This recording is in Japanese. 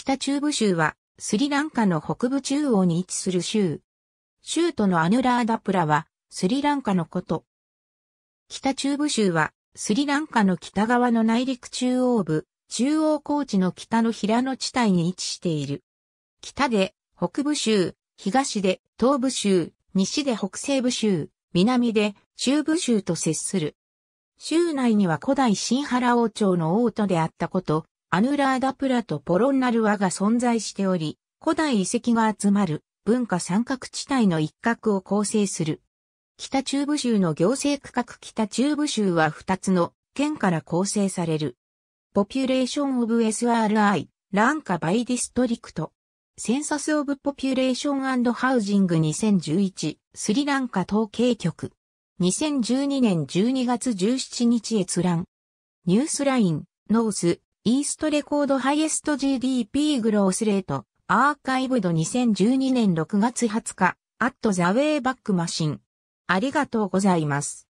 北中部州はスリランカの北部中央に位置する州。州都のアヌラーダプラはスリランカのこと。北中部州はスリランカの北側の内陸中央部、中央高地の北の平野地帯に位置している。北で北部州、東で東部州、西で北西部州、南で中部州と接する。州内には古代新原王朝の王都であったこと、アヌラーダプラとポロンナルワが存在しており、古代遺跡が集まる文化三角地帯の一角を構成する。北中部州の行政区画北中部州は2つの県から構成される。 Population of Sri Lanka by District。Census of Population Housing 2011、スリランカ統計局。2012年12月17日閲覧。ニュースライン、ノース、イーストレコードハイエスト GDP グロースレート、アーカイブド2012年6月20日、アットザウェイバックマシン。ありがとうございます。